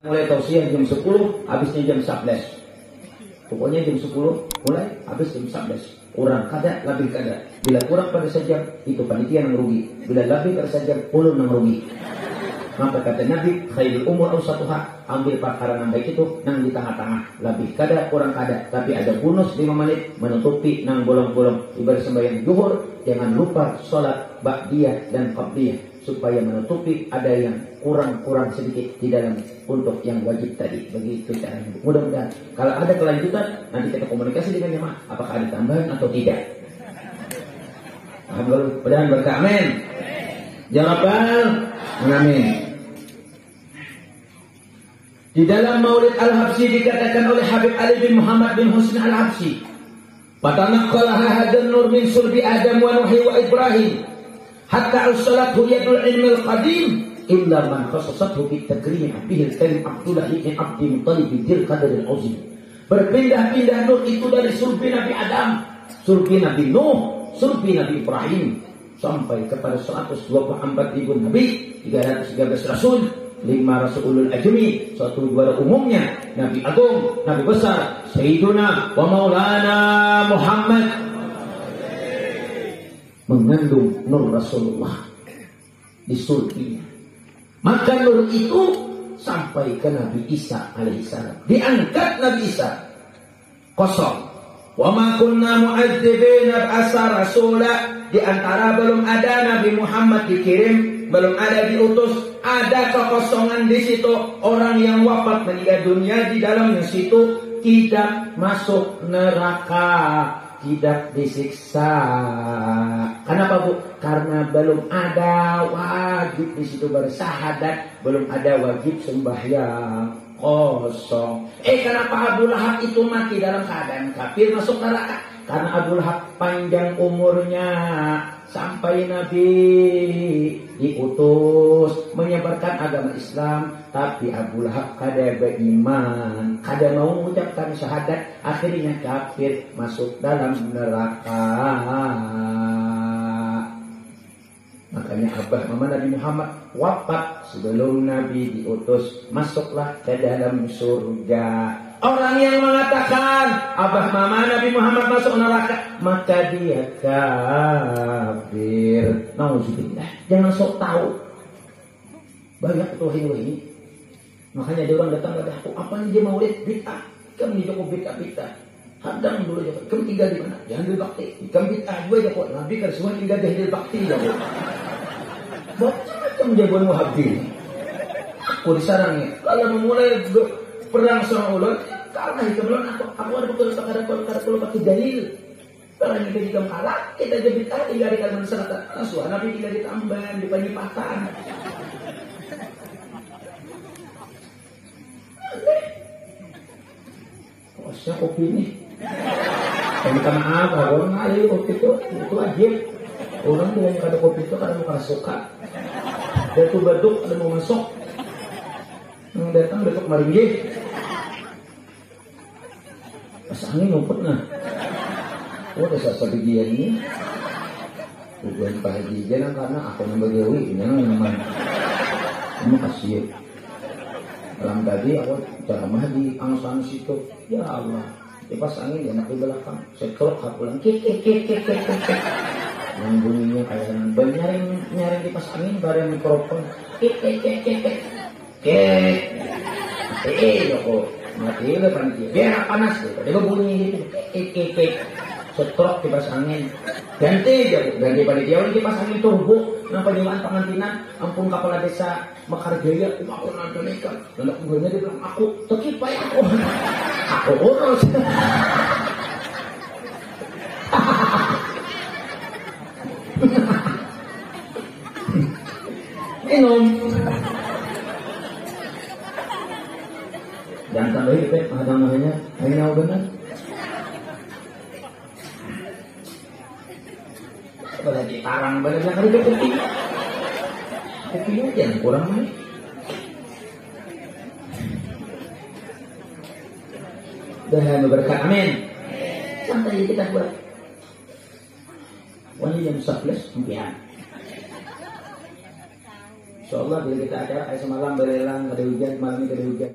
mulai tausiah jam 10 habisnya jam 11 pokoknya jam 10 mulai habis jam 11 kurang kada lebih kada bila kurang pada saja itu panitia yang rugi. Bila lebih pada saja puluh yang rugi. Maka kata Nabi khairul umur awsatuha. Ambil perkara yang baik itu nang di tengah-tengah. Lebih kada kurang kada tapi ada bonus 5 menit menutupi nang bolong-bolong. Ibarat sembahyang zuhur jangan lupa sholat ba'diyah dan qabliyah supaya menutupi ada yang kurang-kurang sedikit di dalam untuk yang wajib tadi. Begitu caranya. Mudah-mudahan kalau ada kelanjutan nanti kita komunikasi dengan jemaah apakah ada tambahan atau tidak. Mudah-mudahan berkah. Amin. Jawaban amin. Di dalam Maulid Al-Habsyi dikatakan oleh Habib Ali bin Muhammad bin Husain Al-Habsyi, "Fatanaqqalaha hadan nur min sulbi Adam wa Nuhi wa Ibrahim." Hatta usalathu yadul ilmi al-qadim illa man khasasathu bi takrimi abdihi al-karim Abdullah ibn Abdi Muttalib bil al-azim. Berpindah-pindah nur itu dari sulbi Nabi Adam sulbi Nabi Nuh sulbi Nabi Ibrahim sampai kepada 124 ribu Nabi 313 Rasul lima Rasulul Ajmi suatu juara umumnya Nabi Agung Nabi besar Sayyiduna wa Maulana Muhammad mengandung nur Rasulullah di sulbinya. Maka nur itu sampai ke Nabi Isa alaihissalam. Diangkat Nabi Isa. Kosong. Wa ma kunna mu'adzibina ba'asa rasula. Di antara belum ada Nabi Muhammad dikirim, belum ada diutus, ada kekosongan di situ. Orang yang wafat meninggal dunia di dalamnya situ tidak masuk neraka tidak disiksa. Kenapa bu? Karena belum ada wajib. Di situ bersahadat, belum ada wajib sembahyang. Kosong. Eh kenapa Abu Lahab itu mati dalam keadaan kafir masuk neraka? Karena Abu Lahab panjang umurnya. Sampai Nabi diutus menyebarkan agama Islam. Tapi Abu Lahab kada beriman. Kada mau mengucapkan syahadat. Akhirnya kafir masuk dalam neraka makanya abah mama Nabi Muhammad wafat sebelum Nabi diutus masuklah ke dalam surga. Orang yang mengatakan Abah Mama Nabi Muhammad masuk neraka Maka dia kafir. Nauzubillah. Jangan sok tahu. Banyak tuh ini. Makanya dia orang datang kepada aku. Apa nih dia mau lihat? Bid'ah. Nih Joko bid'ah bid'ah. Hadang dulu aja. Kamu tinggal di mana? Jangan di bakti Kamu bid'ah aja kok Nabi kan semua tinggal di bakti ya Macam-macam buat muhabdi Aku disarangnya Kalau memulai perang sama ulun karena itu belum aku aku ada betul perkara perkara perlu pakai dalil kalau kita jika kalah kita jadi tadi dari kalian masyarakat langsung nabi tidak ditambah di penyipatan Oh, siapa kopi ini? Minta maaf, orang ngalih kopi itu, itu aja. Orang yang ada kopi itu karena bukan suka. Dia tuh baduk, ada mau masuk. Yang datang besok maringi. Pas angin ngumpet nah. Oh, ada sasa bagian ini. Bukan pagi jangan karena aku yang bagawi, jangan memang. Ini kasih. Dalam tadi aku ceramah di angsan situ. Ya Allah. Di pas angin enak di belakang. Saya kelok aku pulang. Kik, kik, kik, kik, kik. Yang bunyinya kayak nyaring, nyaring di pas angin bareng mikrofon. Kik, kik, kik, kik. Kik. Eh, kok mati udah panitia biar panas gitu. Dia bunyi gitu. Kek kek kek setrok kipas angin. Ganti aja ganti panitia kipas angin turbo. Kenapa di pengantinan ampun kepala desa Mekar Jaya aku nanti nikah dan aku bilang aku tekipai aku. Aku urus minum Jangan tambah itu, ada namanya, yang benar. Di tarang pada belakang itu kopi. Kopinya jangan kurang mana. Dan berkat amin. Santai kita buat. Wani jam 11 impian. Insya Allah bila kita acara kayak semalam belelang ada hujan malam ini ada hujan